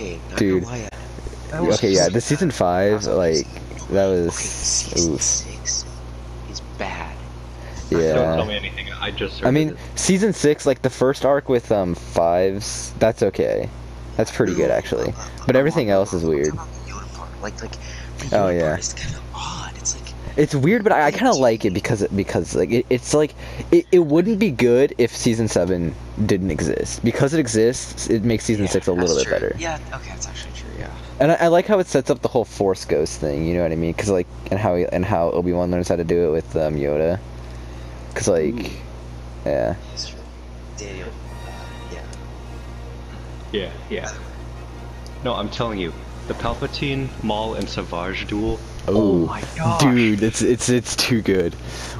Okay, not Dude. gonna lie, that was Okay, yeah, the season five, That was- like that Okay, was season oof. six is bad. Yeah. Don't tell me anything. I just. I mean, it. season six, like the first arc with um fives, that's okay. That's pretty good actually. But everything else is weird. What about the Yoda part? Like, like, the Oh, yeah. part is kind of odd. It's like, It's weird, but I, I kind of like it because it, because like it, it's like it, it wouldn't be good if season seven didn't exist. Because it exists, it makes season yeah, six a little bit true. better. Yeah, okay, that's actually true. Yeah. And I, I like how it sets up the whole Force Ghost thing. You know what I mean? Because like, and how he, and how Obi Wan learns how to do it with um, Yoda. Because like, yeah, That's true. Daniel. Uh, yeah. Yeah, yeah. No, I'm telling you, the Palpatine, Maul, and Savage duel. oh, my god, dude, it's it's it's too good.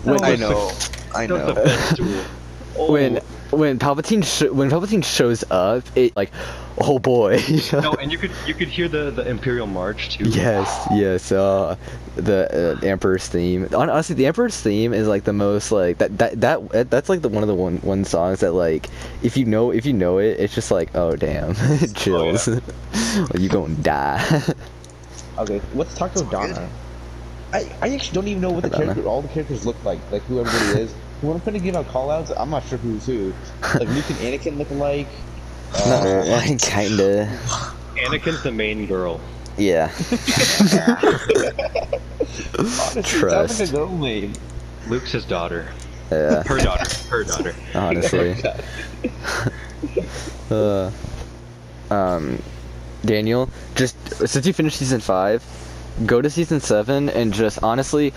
When, I when- know. I That's the best duel. Oh, when when Palpatine sh- when Palpatine shows up, it like, oh boy. no, and you could you could hear the the Imperial March too. Yes, yes. Uh, the uh, Emperor's theme. Honestly, the Emperor's theme is like the most like that. That that that's like the one of the one one songs that like if you know if you know it, it's just like oh damn, chills. you gonna die. Okay, let's Takodana. I, I actually don't even know what the Donna. character, all the characters look like, like who everybody is. When I'm trying to give out callouts, I'm not sure who's who. Like Luke and Anakin look alike. Uh, Kinda. Anakin's the main girl. Yeah. honestly, Trust. That's like a girl name. Luke's his daughter. Yeah. Her daughter. Her daughter. Honestly. uh, um, Daniel, just since you finished season five, go to season seven and just honestly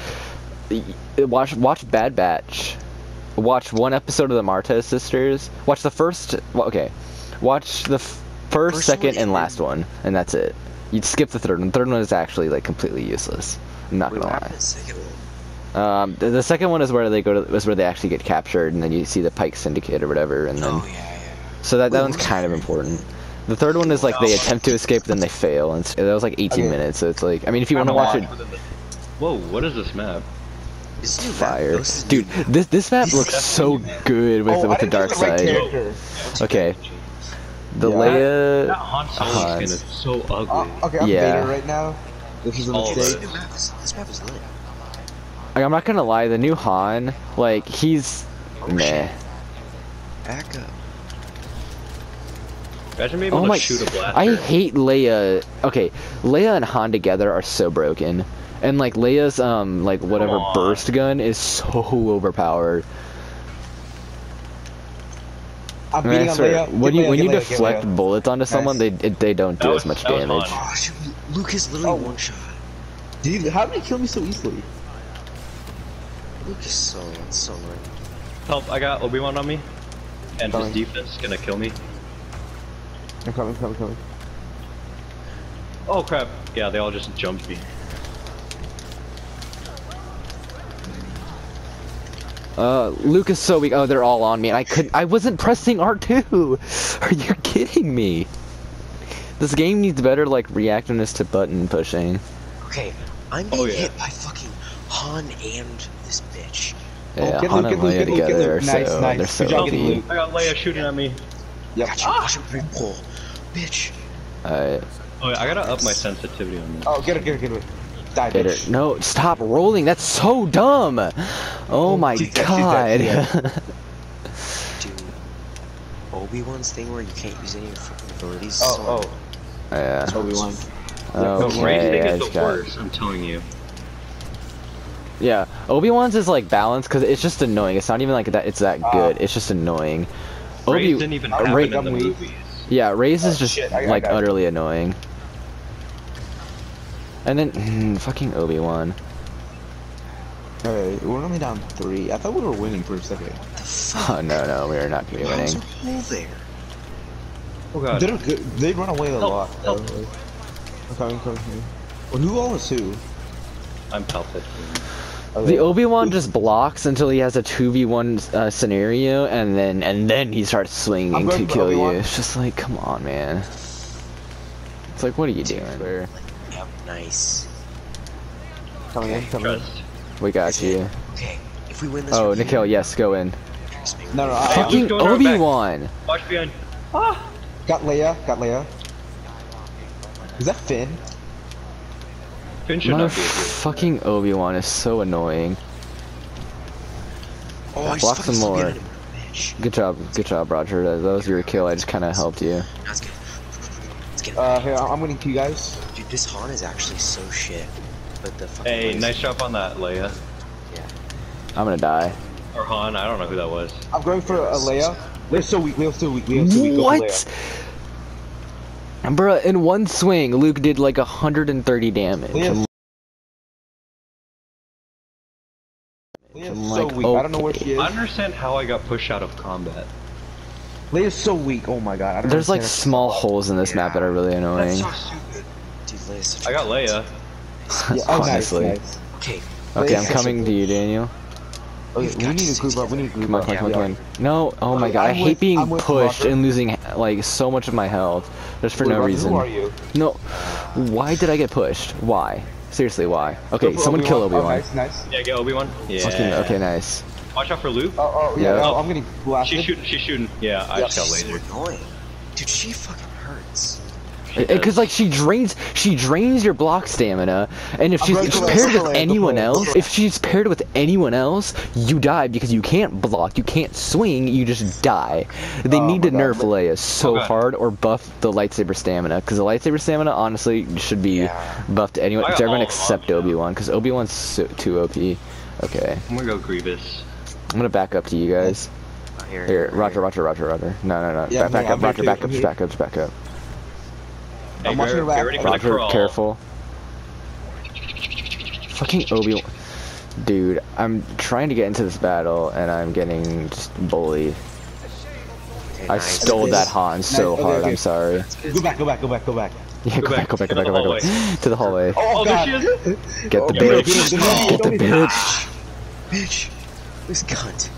watch watch Bad Batch. Watch one episode of the Martez sisters. Watch the first. well, Okay, watch the f- first, First second, and and last one, and that's it. You'd skip the third one. The third one is actually like completely useless. I'm not Wait, gonna lie. the second one? Um, the, the second one is where they go to is where they actually get captured, and then you see the Pike Syndicate or whatever, and then Oh, yeah, yeah. so that, that one's kind of important. The third one is like they attempt to escape, then they fail, and that was like 18 Okay. minutes. So it's like, I mean, if you want to watch it, Whoa, what is this map? This is new map. Fire, This is dude. This this map This looks is so good with oh, the, I with the dark choose the right side. character. Okay, the Yeah. Leia. That Han Solo Han. skin is so ugly. Uh, okay, I'm Yeah. Vader right now. This is a All of This mistake. map. This, this map is lit. Like, I'm not gonna lie, the new Han, like he's Oh, meh. Back up. Imagine being able Oh to my! shoot a blaster. I hate Leia. Okay, Leia and Han together are so broken, and like Leia's um like whatever burst gun is so overpowered. I'm beating I on Leia. when Get you Leia, when you Leia, deflect Leia. bullets onto someone, they it, they don't do That as much that was damage. fun. Oh, shoot, Luke is literally Oh. one shot. Dude, how did he kill me so easily? Luke is so, so annoying. Help! I got Obi Wan on me, and Coming. his defense is gonna kill me. I'm coming, coming, coming. Oh crap! Yeah, they all just jumped me. Uh, Luke is so weak. Oh, they're all on me, and I could I wasn't pressing R2. Are you kidding me? This game needs better like reactiveness to button pushing. Okay, I'm being Oh, yeah. hit by fucking Han and this bitch. Yeah, get Han Luke, and Leia get Luke, get together are Luke. Nice, so nice. they're so Good job OP. Luke. I got Leia shooting at me. Yep. Got you, watch him pull. Bitch. Alright, Oh yeah, I gotta up my sensitivity on this. Oh, get her, get her, get her. Die, bitch. her. No, stop rolling. That's so dumb. Oh my she's dead, she's god. dead, Dude. Obi-Wan's thing where you can't use any of your abilities. Oh, so oh. yeah. Obi-Wan. The Okay, racing I is just the got. worst. I'm telling you. Yeah, Obi Wan's is like balanced because it's just annoying. It's not even like that. It's that Ah. good. It's just annoying. Rey's didn't even uh, happen Ray- in the movies. yeah, Rey's is Oh, just shit, I- I like it. utterly annoying. And then mm, fucking Obi Wan. Alright, we're only down three. I thought we were winning for a second. the fuck? Oh no no, we are not gonna be winning. a hole there? Oh god. They're good. They run away a Help, lot. help. though. I'm coming, coming, coming. Well, who all is who? I'm Palpatine. Okay. The Obi Wan just blocks until he has a two v one uh, scenario, and then and then he starts swinging to kill you. It's just like, come on, man. It's like, what are you doing? Yep, nice. coming in, coming in. We got you. Okay, if we win this Oh, review, Nikhil, yes, go in. trust me, No, no, I- Hey, Fucking Luke's going around back. Obi Wan. Watch behind. Ah, Got Leia, got Leia. Is that Finn? Finn should not be a hero. Motherfucking Obi-Wan is so annoying. Oh, I Block fucking some more. him. Good job, good job, Roger. That, that was your kill. I just kind of helped you. Let's get. Let's get. Uh, here, I'm winning to you guys. Dude, this Han is actually so shit. But the fucking. Hey, laser- nice job on that, Leia. Yeah. I'm gonna die. Or Han, I don't know who that was. I'm going for a Leia. Leia's so weak. Leia's so weak. Leia's so weak. Go for What? Leia. Bruh, in one swing, Luke did like 130 damage. Leia's, I'm Leia's so like, weak. I don't know where she is. I understand how I got pushed out of combat. Leia's so weak. Oh my god. I don't There's like small holes in this map that are really annoying. That's so stupid. Dude, Leia's such a I got cunt. Leia. Yeah, oh, Honestly. nice. Okay. Okay, I'm coming to you, Daniel. Okay, We've we got need to to group up. We need to group Come on, up. come on, come on, Yeah. come on. No, oh my god, I I'm hate with- being I'm pushed Roger. and losing like so much of my health just for Wait, no Roger, reason. Who are you? No, why did I get pushed? Why? Seriously, why? Okay, Go for someone kill Oh, Obi-Wan. nice, nice. Yeah, get Obi-Wan. Yeah. Fucking, okay, nice. Watch out for Luke. Oh, oh, yeah, Yeah. no, I'm getting blasted. She's shooting. She's shooting. Yeah, I Yeah. just got She's so annoying. Dude, she fucking hurts. She uh, Because like she drains, she drains your block stamina, and if she's she's paired with go for it, anyone go for it, else, go for it. if she's paired with anyone else, you die because you can't block, you can't swing, you just die. They Oh need to God, nerf but- Leia so Oh hard or buff the lightsaber stamina, because the lightsaber stamina honestly should be Yeah. buffed to anyone, I to everyone all except on. Obi Wan, because Obi Wan's so, too OP. Okay, I'm gonna go Grievous. I'm gonna back up to you guys. Here, Here, here, Roger. Roger, Roger, Roger. No, no, no. Yeah, back, back I'm up, Roger, back I'm up, back up, back up. Hey, I'm watching get, your back. get ready for the Roger, crawl. careful. Fucking Obi Wan. Dude, I'm trying to get into this battle and I'm getting just bullied. Okay, I stole that Han so okay, hard, okay. I'm sorry. Go back, go back, go back, go back. Yeah, go back, go back, go back, go back, go back. To the hallway. Oh, there God. she is. Get the Oh, beat bitch. beat her, beat her, Get the bitch. Bitch. This cunt.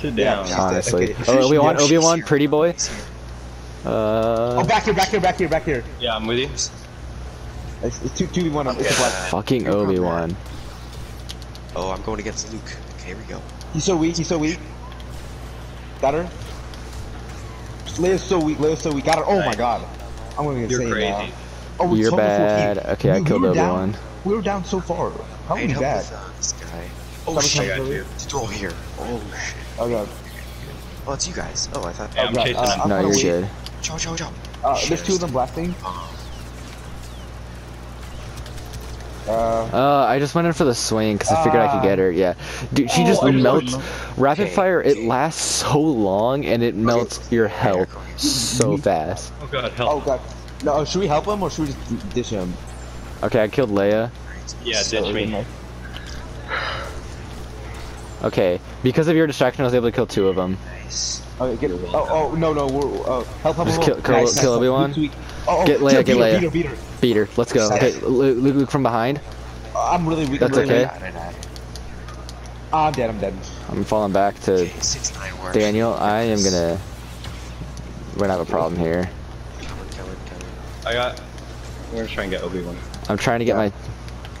Sit down. Honestly. Okay. Oh, Obi Wan, Obi Wan, pretty boy. She's here. Oh, Uh, back here, back here, back here, back here. Yeah, I'm with you. It's, it's two, two, one. It's a black. fucking Obi Wan. Oh, I'm going against Luke. Okay, here we go. He's so weak. He's so weak. Got her. Leia's so weak. Leia's so weak. Got her. Oh my god. I'm gonna get You're crazy. now. Oh, we're You're bad. he- Okay, I we killed were down- Obi-Wan. We were down so far. How I are we help bad? with uh, this guy. Oh Coming, shit. I got coming, you. Oh here. Oh shit. Oh god. Oh, it's you guys. Oh, I thought. Yeah, I'm God, chasing uh, him. I'm No, gonna Uh, Shit, there's two of them blasting. Oh, Uh, Uh, I just went in for the swing because I figured I could get her. Yeah, dude, she Oh, just I melts. Rapid Okay, fire, it lasts so long and it melts your health so fast. Oh god, help! oh god. No, should we help him or should we just dish him? Okay, I killed Leia. Yeah, So- ditch me. Okay, because of your distraction, I was able to kill two of them. Nice. Okay, get. Oh, oh, no, no, we're, uh, help, help, Just help. kill- kill- kill Obi-Wan? Weak, weak. Oh, oh, Get Leia, get beat her, Leia. Beat her, beat her. Let's go. Okay, Luke, Luke, Luke from behind. Uh, I'm really weak. That's I'm really okay. Weak. I'm dead, I'm dead. I'm falling back to Okay, six nine. We're actually Daniel. I am gonna. We're gonna have a problem here. I got. We're gonna try and get Obi-Wan. I'm trying to get Yeah. my.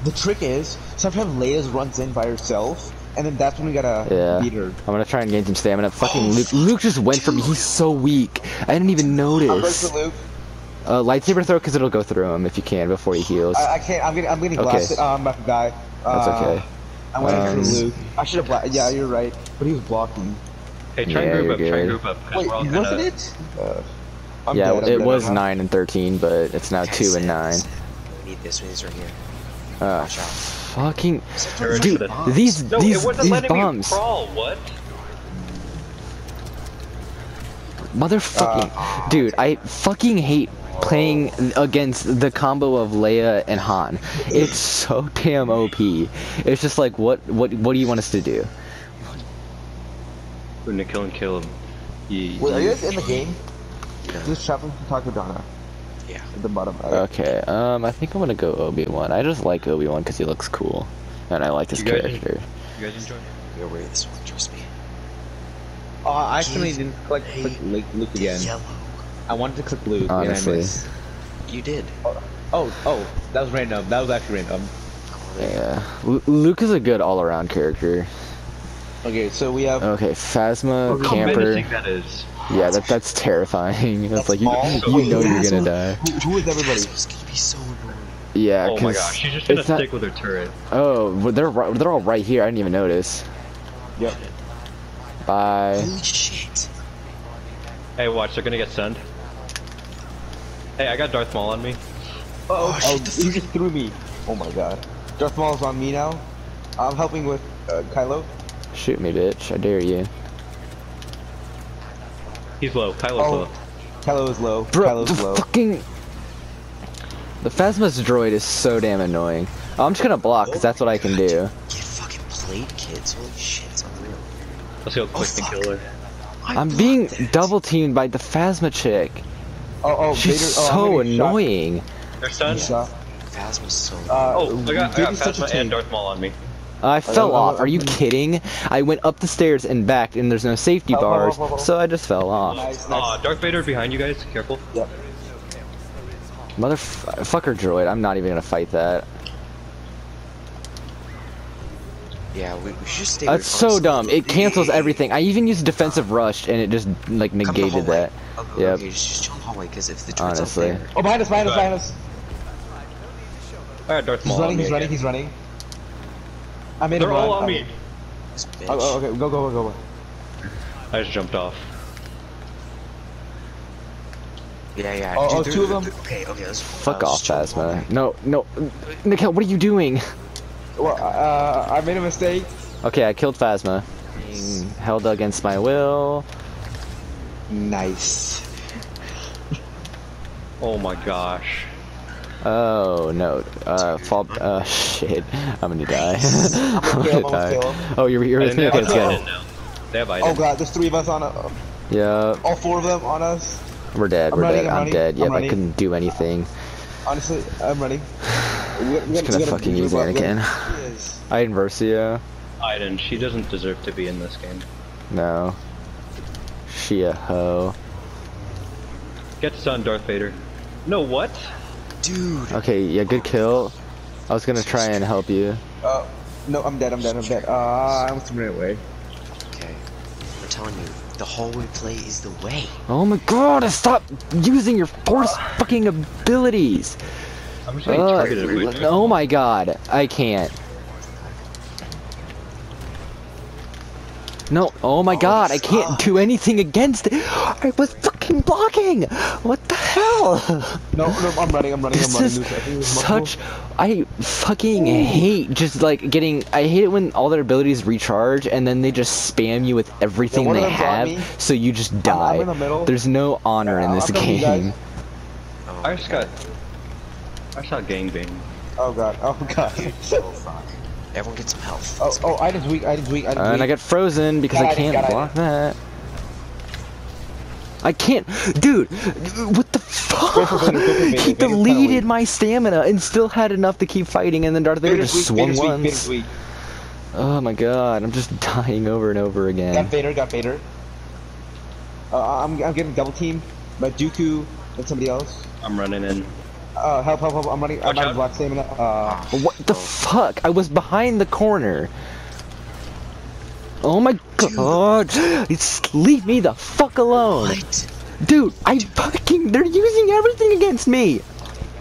The trick is, sometimes Leia's runs in by herself, and then that's when we gotta Yeah. beat her. I'm gonna try and gain some stamina. Fucking Luke. Luke just went for me. He's so weak. I didn't even I'm ready notice. for Luke. Uh, lightsaber throw because it'll go through him if you can before he heals. I, I can't, I'm getting, I'm getting Okay. blasted. I'm about to die. That's Uh, okay. I'm waiting Um, for Luke. I should have bla- yeah, you're right. But he was blocking. Hey, try Yeah, and group you're up. Try and group up. 'cause Wait, we're all wasn't kinda- it? Uh, yeah, dead, it dead, was I'm- nine and thirteen, but it's now two and nine. We need this. We need this right here. Uh, Watch out. Fucking dude, for these No, these it wasn't these bombs, me crawl. What? motherfucking Uh, dude, I fucking hate playing against the combo of Leia and Han. It's so damn OP. It's just like what what what do you want us to do? We're gonna kill and kill him. Ye- Wait, are you guys in the game? Yeah. Just shopping to Takodana Yeah. at the bottom. Uh, Okay, um, I think I'm gonna go Obi Wan. I just like Obi Wan because he looks cool, and I like his You guys- character. You guys enjoy? We'll wear this one. Trust me. Oh, I accidentally didn't click, click Luke, Luke The yellow. I wanted to click Luke, Honestly. You did. Oh, oh, that was random. That was actually random. Oh, there you go. Yeah, Lu Luke is a good all-around character. Okay, so we have. Okay, Phasma, How camper. menacing that is. Yeah, that that's terrifying. That's, That's like you, small. you know you're gonna die. Who, who is everybody? It's gonna be so annoying. Yeah, Oh my 'cause gosh, she's just gonna it's not- stick with her turret. Oh, well, they're ri- they're all right here. I didn't even notice. Yep. Bye. Holy shit. Hey, watch, they're gonna get stunned. Hey, I got Darth Maul on me. Oh, Oh, oh, shit, the he just threw me. Oh my god. Darth Maul's on me now. I'm helping with uh, Kylo. Shoot me, bitch! I dare you. He's low. Kylo's Oh. low. Kylo is low. Bro, Kylo's the low. fucking the Phasma's droid is so damn annoying. I'm just gonna block because that's what I can do. Get fucking played, kids. Holy shit, it's unreal. Let's go Oh, quick and kill her. I I'm being blocked double teamed by the Phasma chick. Oh, oh, She's Vader. Oh, so getting shot. annoying. They're He's stunned. Phasma's so Uh, Oh, I got, I got such a Phasma and. Darth Maul on me. I fell oh, off. oh, Are you oh. kidding? I went up the stairs and back, and there's no safety Oh, oh, oh, bars, oh, oh. so I just fell off. Nice, Aw, nice. Darth Vader behind you guys. Careful. Yep. Motherfucker droid. I'm not even gonna fight that. Yeah, we, we should stay That's so dumb. It cancels everything. I even used defensive rush, and it just like negated that. Okay, Yep. okay, just, just jump hallway, because if the droid's Honestly. up there... Oh, behind us, behind us, behind us. I got Darth Maul on running, he's running, he's running. I made They're him all run. on me. Oh, oh, okay, go, go, go, go. I just jumped off. Yeah, yeah. Oh, dude, oh, they're- two of them? Okay, okay, let's... Fuck uh, off, let's Phasma. hallway. No, no, Nikhil, what are you doing? Well, uh, I made a mistake. Okay, I killed Phasma. Being held against my will. Nice. Oh my gosh. Oh no. Uh, fall. Uh, shit. I'm gonna die. I'm gonna I'm die. Oh, you're you're with me. Okay, have let's go. They have Iden. Oh god, there's three of us on a, Yeah, all four of them on us. we're dead. I'm We're running, dead. I'm I'm running, dead. I'm Yep, I couldn't do anything. Honestly, I'm running. We, we, Just gonna fucking use Anakin. Yes. I Versio. Iden, she doesn't deserve to be in this game. No. She a hoe. Get stunned, Darth Vader. No, what? Dude! Okay, yeah, good kill. I was gonna try and help you. Uh, no, I'm dead. I'm dead. I'm dead. Uh, I almost ran away. Okay. I'm telling you, the hallway play is the way. Oh my god, stop using your force fucking abilities! I'm just Uh, targeted. oh my god, I can't. No, oh my god, I can't do anything against it. I was fucking blocking. What the hell? No, no, I'm running. I'm running. This I'm running. is Luke, I think there's multiple. such. I fucking hate just like getting. I hate it when all their abilities recharge and then they just spam you with everything one of they have, so you just I'm die. in the middle. There's no honor in this game. Oh, I just got. I just got gangbang. Oh god. Oh god. Oh. Everyone get some health. Oh, oh, Iden's weak. Iden's weak. Iden's Uh, and I weak. got frozen because Got I can't block that. I can't, dude. What the fuck? Go for Vader, go for Vader. He Vader's deleted my stamina and still had enough to keep fighting, and then Darth Vader just weak. swung Vader's once. Vader's weak. Oh my god, I'm just dying over and over again. Got again. Vader. Got Vader. Uh, I'm, I'm getting double teamed by Dooku and somebody else. I'm running in. Uh, help, help, help. I'm running. I'm out out. of block stamina. Uh, What the fuck? I was behind the corner. Oh my god! It's, leave me the fuck alone! What? Dude, I fucking they're using everything against me.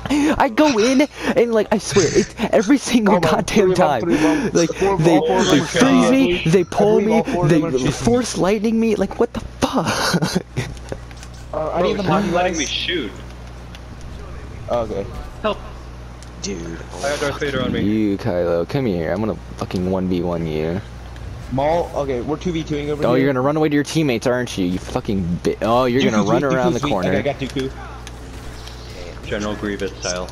I go in and like I swear it's every single Oh goddamn three time. three. Like Four they, four, they them. freeze me, they pull me, all four of they them are cheating. force lightning me. Like what the fuck? uh, I Bro, need the stop money. letting me shoot. Okay. Help! Dude. Oh, I got Darth fuck. Vader on me. you Kylo, come here. I'm gonna fucking one v one you. Maul. Okay, we're two v twoing over Oh, here. you're gonna run away to your teammates, aren't you? You fucking bi- Oh, you're gonna run weak, around Dooku's the weak. Okay, I corner. got Dooku. General Grievous style.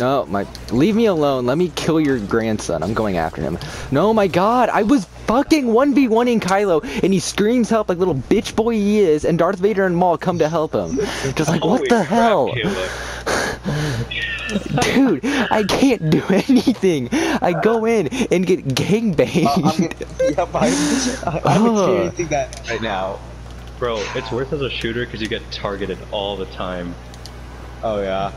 No, my leave me alone. Let me kill your grandson. I'm going after him. No, my God, I was fucking 1v1ing Kylo, and he screams help like little bitch boy he is, and Darth Vader and Maul come to help him. Just like what the crap, hell, Caleb. Dude? I can't do anything. I go in and get gangbanged. Uh, I'm gonna, yep, I'm, I'm Ugh. experiencing that right now. Bro, it's worth as a shooter because you get targeted all the time. Oh yeah.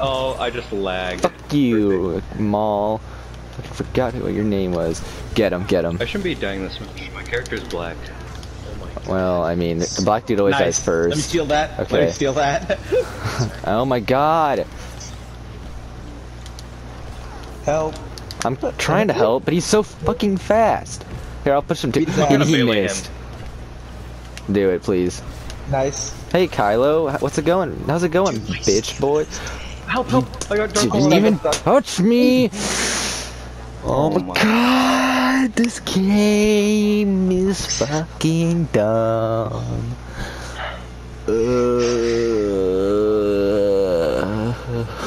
Oh, I just lagged. Fuck you, Maul. I forgot what your name was. Get him, get him. I shouldn't be dying this much. My character's black. Well, I mean, the black dude always Nice. dies Let me first. steal that. Let Okay. me steal that. Oh my god. Help. I'm trying to help, but he's so fucking fast. Here, I'll push him to. Beat. And he melee missed. Do it, please. Nice. Hey, Kylo, what's it going? How's it going, bitch boy? Help! Help! I got dark Didn't Oh, even that's- touch me. Oh, Oh my my- god, this game is fucking dumb. Uh,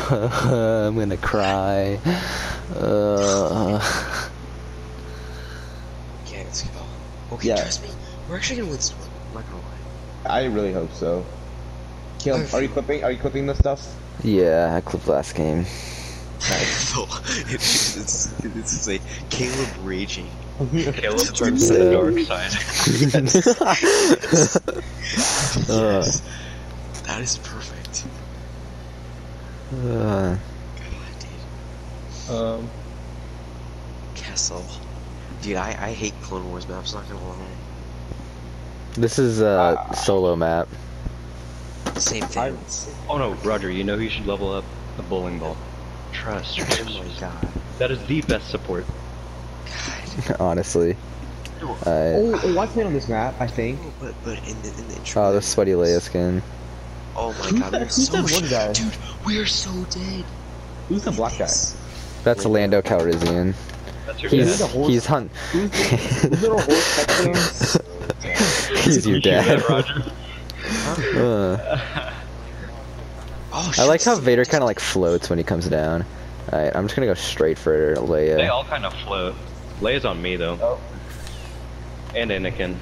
I'm gonna cry. Uh, Yeah, let's go. Okay, Yeah. trust me. We're actually gonna win this one. I'm not gonna lie. I really hope so. Caleb, are you clipping? Are you clipping this stuff? yeah, I clipped last game. No, it's, it's, it's like Caleb raging. Caleb That's turns to the dark side. Uh, That is perfect. uh, God, dude. Um, Kessel. Dude, I, I hate Clone Wars maps, not gonna lie. this is a solo map. Same I, thing. oh no, Roger, you know you should level up? A bowling ball. Trust. Oh my god. That is the best support. Honestly, I, oh, oh, I played on this map. I think. Oh, but, but in the, in the intro. oh, the sweaty Leia skin. Oh my Who's god, that- who's so that one guy? Dude, we're so dead. Who's the black guy? Yes. That's Lando Calrissian. That's your He's dad. horse? he's hunt. Who's the, who's the horse next to him? he's your You dad. that, Roger? Uh, Oh, I like how Vader kind of like floats when he comes down. Alright, I'm just gonna go straight for Leia. They all kind of float. Leia's on me though, Oh, and Anakin.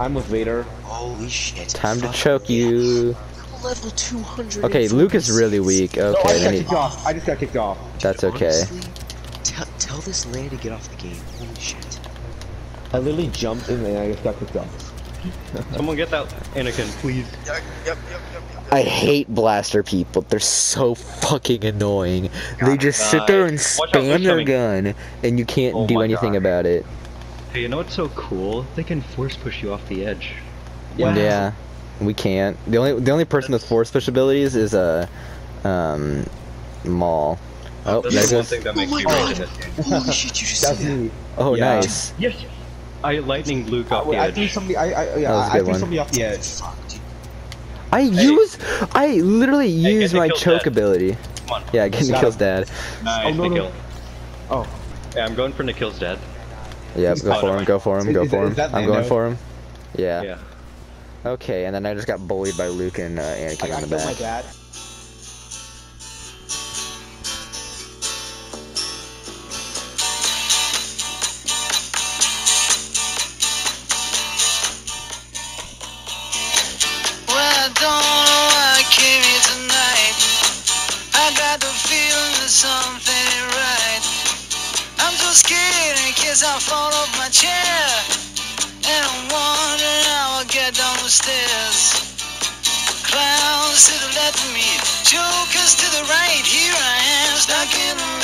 I'm with Vader. Holy shit. Time to choke yeah. you. Level 200. Okay, Luke is really weak. No, I Okay, just got he, kicked off. I just got kicked off. that's okay. Honestly, tell, tell this Leia to get off the game. Holy shit. I literally jumped in and I just got kicked off. Someone get that Anakin, please. Yep, yep, yep, yep. I hate blaster people. They're so fucking annoying. They just sit there and Nice. Watch out, spam their gun, and you can't Oh do anything God. about it. Hey, you know what's so cool? They can force push you off the edge. Wow. Yeah, we can't. The only the only person with force push abilities is a um, Maul. Oh, That's one thing that makes my you rage God. in this game. Holy shit, you just That's said that. me. Oh, Yeah. nice. Yes. I lightning Luke I, off the I threw somebody. I, I, yeah, was a I good threw one. somebody off the edge. Fuck, dude. I use, I literally Hey, use get my choke dead. ability. Come on. Yeah, get Got Nikhil's dad. Nice, Oh, no, no. Nikhil. Oh, Yeah, I'm going for Nikhil's dad. Yeah, go caught for him. him, go for him, go is for that- him. is that I'm going Lando? for him. Yeah. Yeah. Okay, and then I just got bullied by Luke and uh, I, Anakin I in the killed my back. Am, stuck